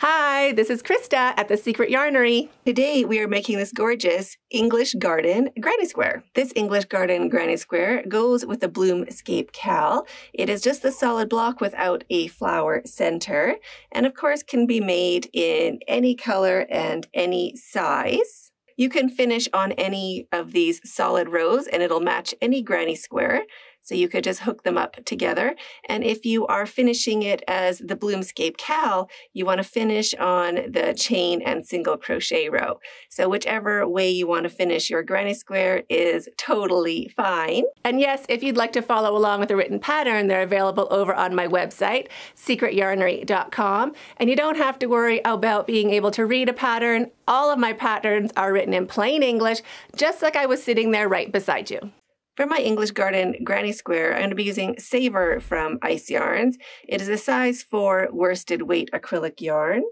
Hi, this is Krista at the Secret Yarnery. Today we are making this gorgeous English Garden Granny Square. This English Garden Granny Square goes with the Bloomscape Cal. It is just the solid block without a flower center, and of course can be made in any color and any size. You can finish on any of these solid rows and it'll match any granny square. So you could just hook them up together. And if you are finishing it as the Bloomscape Cal, you want to finish on the chain and single crochet row. So whichever way you want to finish your granny square is totally fine. And yes, if you'd like to follow along with a written pattern, they're available over on my website, secretyarnery.com. And you don't have to worry about being able to read a pattern. All of my patterns are written in plain English, just like I was sitting there right beside you. For my English Garden Granny Square, I'm going to be using Savor from Ice Yarns. It is a size 4 worsted weight acrylic yarn.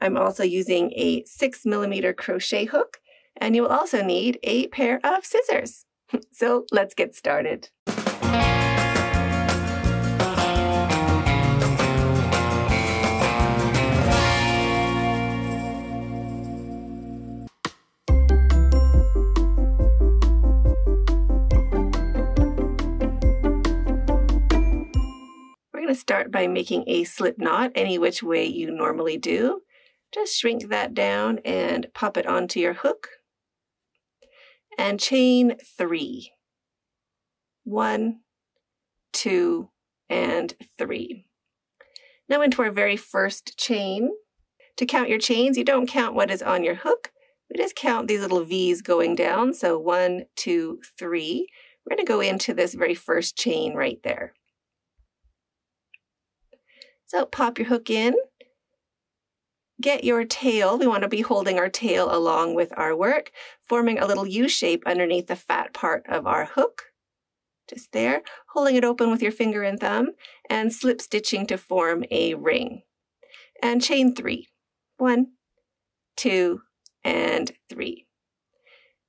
I'm also using a 6 millimeter crochet hook, and you will also need a pair of scissors. so let's get started. Going to start by making a slip knot any which way you normally do. Just shrink that down and pop it onto your hook. And chain three. One, two, and three. Now into our very first chain. To count your chains, you don't count what is on your hook, we just count these little V's going down. So one, two, three. We're going to go into this very first chain right there. So pop your hook in. Get your tail. We want to be holding our tail along with our work, forming a little U shape underneath the fat part of our hook. Just there, holding it open with your finger and thumb, and slip stitching to form a ring. And chain three. One, two, and three.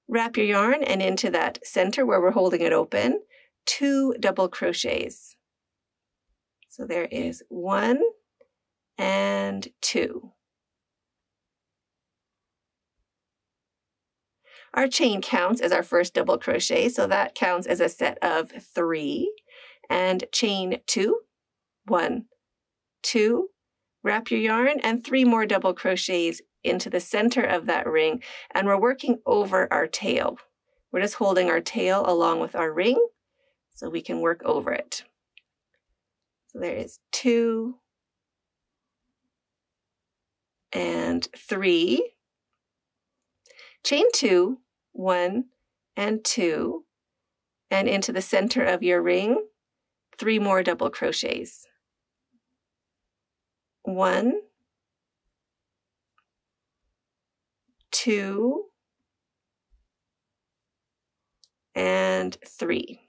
Wrap your yarn and into that center where we're holding it open, two double crochets. So there is one and two. Our chain counts as our first double crochet, so that counts as a set of three. And chain two, one, two, wrap your yarn, and three more double crochets into the center of that ring. And we're working over our tail. We're just holding our tail along with our ring so we can work over it. So there is two and three. Chain two, one and two, and into the center of your ring, three more double crochets. One, two, and three.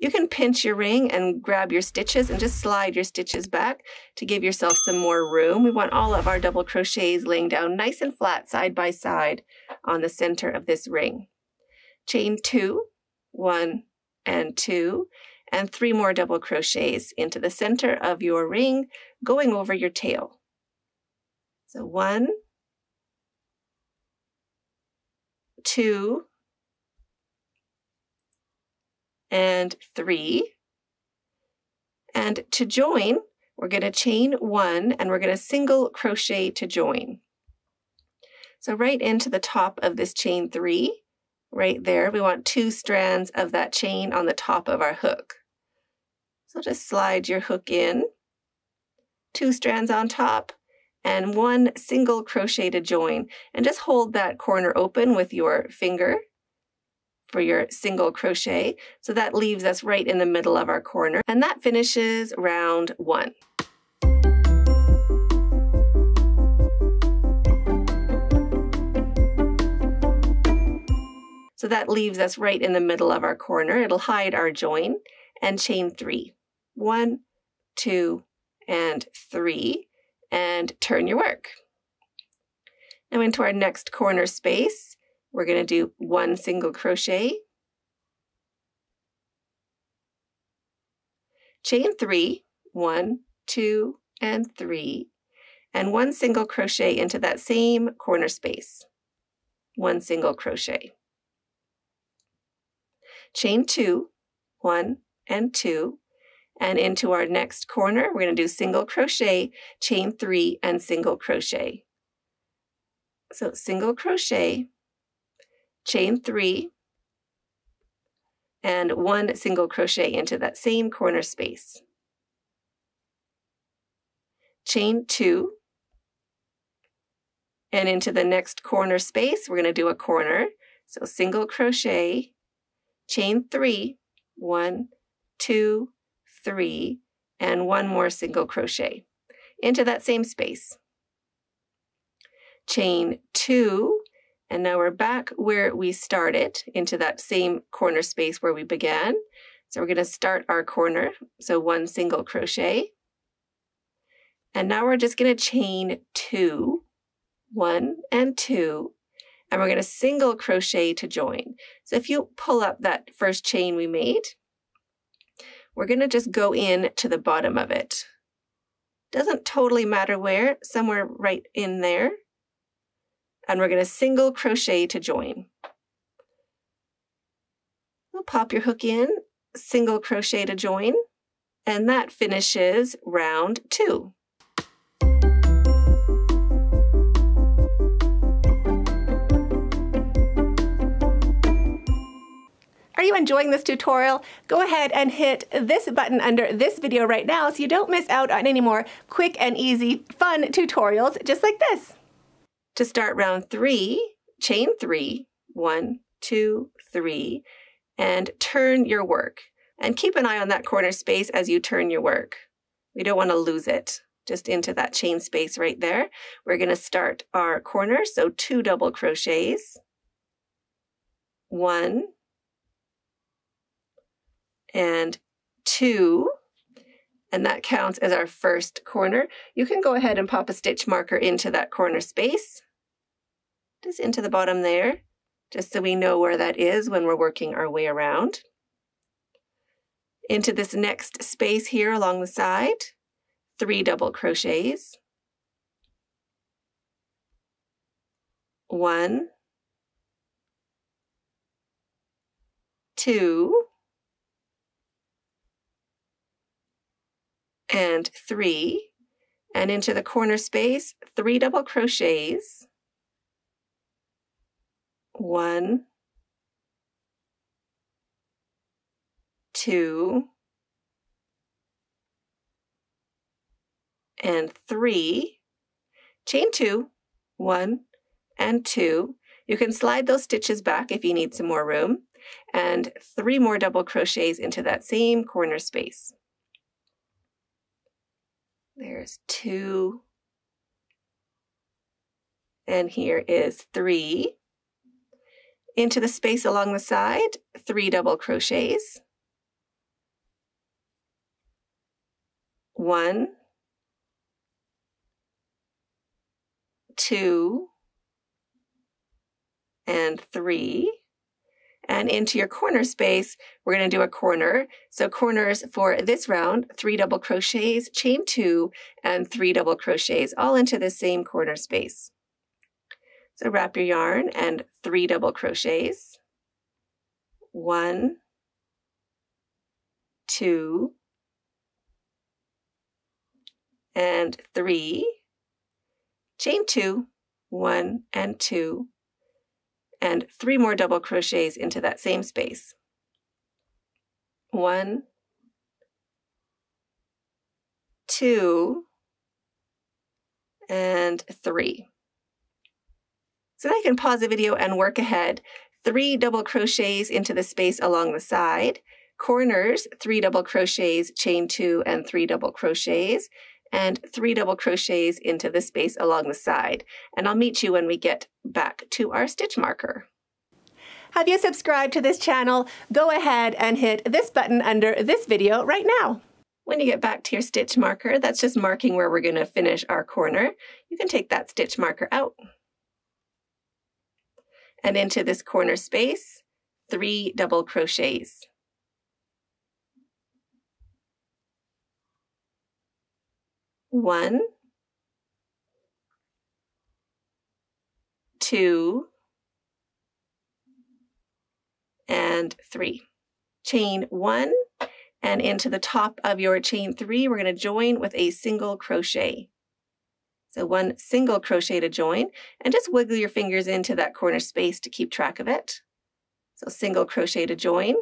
You can pinch your ring and grab your stitches and just slide your stitches back to give yourself some more room. We want all of our double crochets laying down nice and flat side by side on the center of this ring. Chain two, one and two, and three more double crochets into the center of your ring, going over your tail. So one, two, and three. And to join, we're going to chain one and we're going to single crochet to join. So right into the top of this chain three, right there, we want two strands of that chain on the top of our hook. So just slide your hook in, two strands on top, and one single crochet to join. And just hold that corner open with your finger for your single crochet. So that leaves us right in the middle of our corner. And that finishes round one. So that leaves us right in the middle of our corner. It'll hide our join and chain three. One, two, and three, and turn your work. Now into our next corner space, we're going to do one single crochet, chain three, one, two, and three, and one single crochet into that same corner space. One single crochet. Chain two, one and two, and into our next corner, we're going to do single crochet, chain three, and single crochet. So single crochet, chain three, and one single crochet into that same corner space. Chain two, and into the next corner space, we're going to do a corner. So single crochet, chain three, one, two, three, and one more single crochet into that same space. Chain two, and now we're back where we started into that same corner space where we began. So we're going to start our corner. So one single crochet. And now we're just going to chain two, one and two, and we're going to single crochet to join. So if you pull up that first chain we made, we're going to just go in to the bottom of it. Doesn't totally matter where, somewhere right in there. And we're going to single crochet to join. We'll pop your hook in, single crochet to join, and that finishes round two. Are you enjoying this tutorial? Go ahead and hit this button under this video right now so you don't miss out on any more quick and easy fun tutorials just like this. To start round three, chain three, one, two, three, and turn your work. And keep an eye on that corner space as you turn your work. We don't want to lose it just into that chain space right there. We're going to start our corner, so two double crochets, one, and two, and that counts as our first corner. You can go ahead and pop a stitch marker into that corner space, just into the bottom there, just so we know where that is when we're working our way around. Into this next space here along the side, three double crochets. One, two, and three, and into the corner space, three double crochets, one, two, and three, chain two, one and two. You can slide those stitches back if you need some more room, and three more double crochets into that same corner space. There's two. And here is three. Into the space along the side, three double crochets. One, two, and three and into your corner space, we're going to do a corner. So corners for this round, three double crochets, chain two, and three double crochets, all into the same corner space. So wrap your yarn and three double crochets. One, two, and three. Chain two, one and two, and three more double crochets into that same space. One, two, and three. So now I can pause the video and work ahead. Three double crochets into the space along the side, corners, three double crochets, chain two, and three double crochets, and three double crochets into the space along the side. And I'll meet you when we get back to our stitch marker. Have you subscribed to this channel? Go ahead and hit this button under this video right now. When you get back to your stitch marker, that's just marking where we're going to finish our corner. You can take that stitch marker out and into this corner space, three double crochets. One, two, and three. Chain one, and into the top of your chain three, we're gonna join with a single crochet. So one single crochet to join, and just wiggle your fingers into that corner space to keep track of it. So single crochet to join.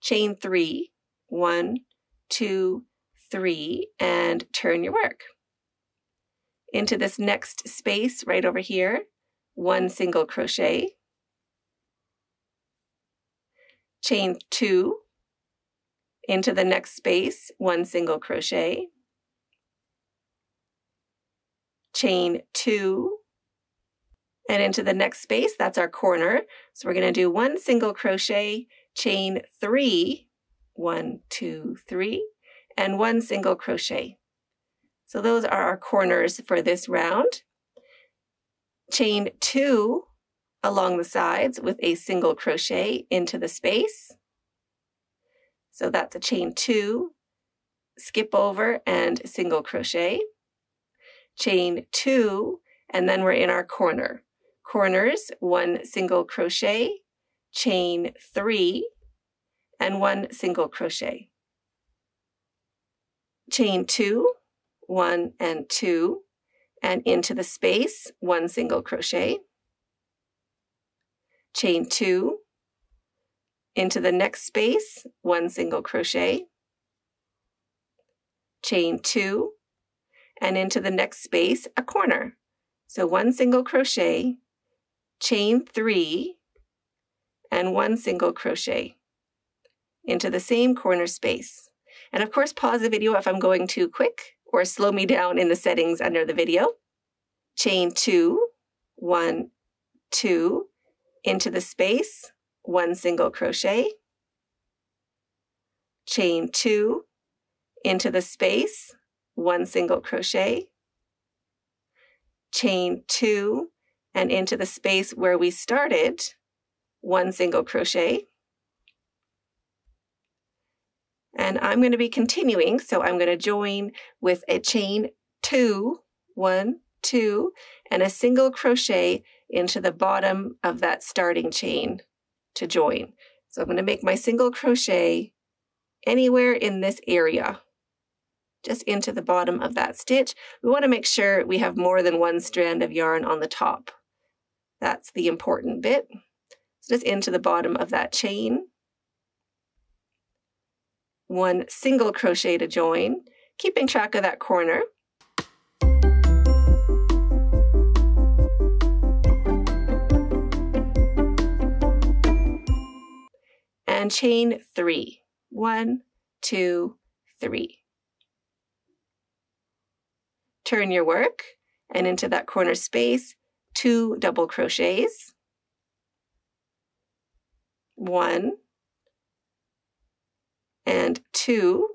Chain three, one, two, three, and turn your work. Into this next space right over here, one single crochet, chain two, into the next space, one single crochet, chain two, and into the next space, that's our corner. So we're going to do one single crochet, chain three, one, two, three, and one single crochet. So those are our corners for this round. Chain two along the sides with a single crochet into the space. So that's a chain two, skip over and single crochet, chain two, and then we're in our corner. Corners, one single crochet, chain three, and one single crochet. Chain two, one and two, and into the space, one single crochet, chain two, into the next space, one single crochet, chain two, and into the next space, a corner. So one single crochet, chain three, and one single crochet into the same corner space. And of course, pause the video if I'm going too quick or slow me down in the settings under the video. Chain two, one, two, into the space, one single crochet, chain two, into the space, one single crochet, chain two, and into the space where we started, one single crochet. And I'm going to be continuing, so I'm going to join with a chain two, one, two, and a single crochet into the bottom of that starting chain to join. So I'm going to make my single crochet anywhere in this area, just into the bottom of that stitch. We want to make sure we have more than one strand of yarn on the top. That's the important bit. So just into the bottom of that chain. One single crochet to join, keeping track of that corner. And chain three. One, two, three. Turn your work and into that corner space, two double crochets. One and two.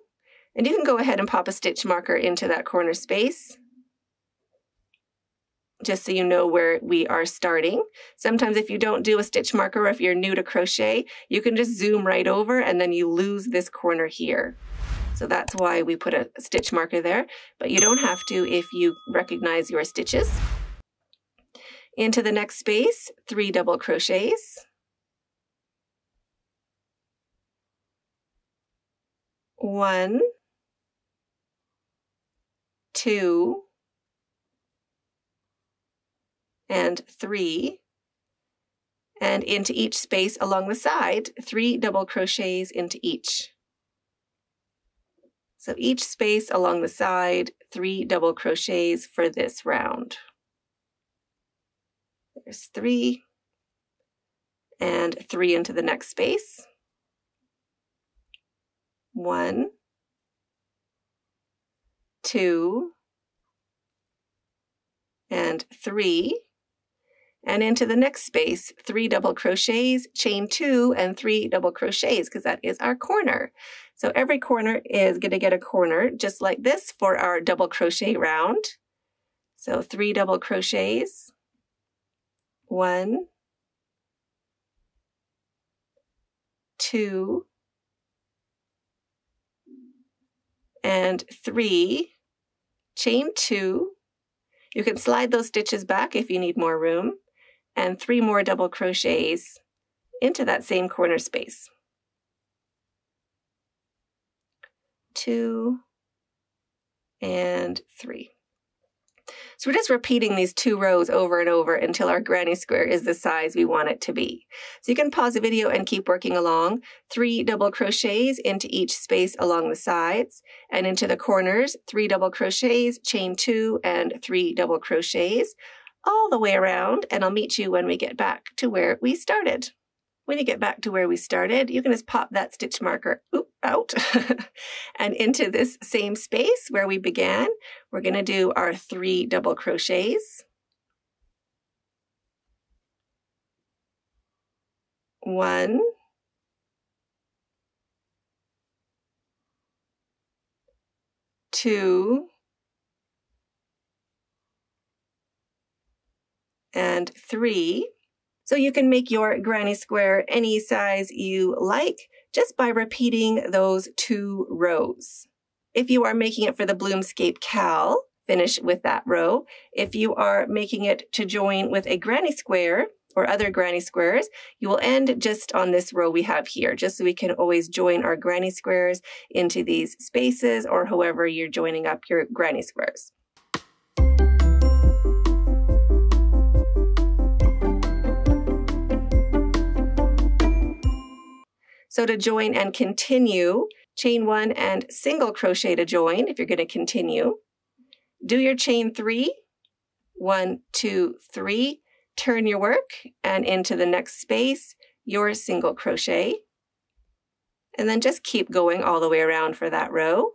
And you can go ahead and pop a stitch marker into that corner space just so you know where we are starting. Sometimes if you don't do a stitch marker or if you're new to crochet, you can just zoom right over and then you lose this corner here. So that's why we put a stitch marker there, but you don't have to if you recognize your stitches. Into the next space, three double crochets. One, two, and three. And into each space along the side, three double crochets into each. So each space along the side, three double crochets for this round. There's three, and three into the next space. One, two, and three and into the next space, three double crochets, chain two, and three double crochets, because that is our corner. So every corner is going to get a corner, just like this for our double crochet round. So three double crochets, one, two, and three, chain two. You can slide those stitches back if you need more room, and three more double crochets into that same corner space. Two and three. So we're just repeating these two rows over and over until our granny square is the size we want it to be. So you can pause the video and keep working along. Three double crochets into each space along the sides and into the corners, three double crochets, chain two and three double crochets all the way around and I'll meet you when we get back to where we started. When you get back to where we started, you can just pop that stitch marker out and into this same space where we began. We're going to do our three double crochets. One, two, and three. So you can make your granny square any size you like just by repeating those two rows. If you are making it for the Bloomscape Cal, finish with that row. If you are making it to join with a granny square or other granny squares, you will end just on this row we have here, just so we can always join our granny squares into these spaces or however you're joining up your granny squares. So to join and continue, chain one and single crochet to join if you're going to continue. Do your chain three, one, two, three, turn your work and into the next space, your single crochet. And then just keep going all the way around for that row.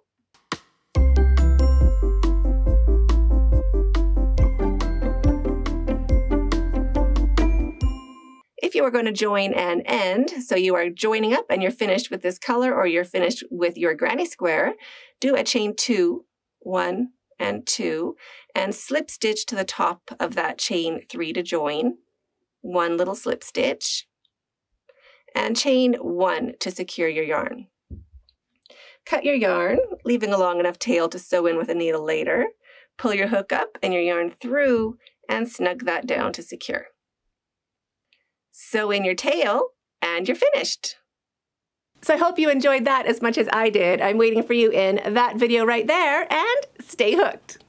If you are going to join and end, so you are joining up and you're finished with this color or you're finished with your granny square, do a chain two, one and two, and slip stitch to the top of that chain three to join, one little slip stitch, and chain one to secure your yarn. Cut your yarn, leaving a long enough tail to sew in with a needle later. Pull your hook up and your yarn through and snug that down to secure sew in your tail, and you're finished. So I hope you enjoyed that as much as I did. I'm waiting for you in that video right there, and stay hooked.